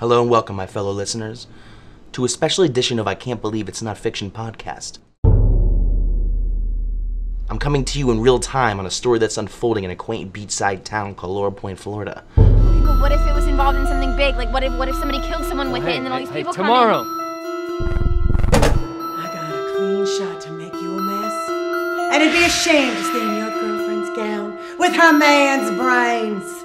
Hello and welcome, my fellow listeners, to a special edition of I Can't Believe It's Not Fiction podcast. I'm coming to you in real time on a story that's unfolding in a quaint beachside town called Laura Point, Florida. Okay, but what if it was involved in something big? Like, what if what if somebody killed someone with it, and then all these people come tomorrow. I got a clean shot to make you a mess. And it'd be a shame to stain your girlfriend's gown with her man's brains.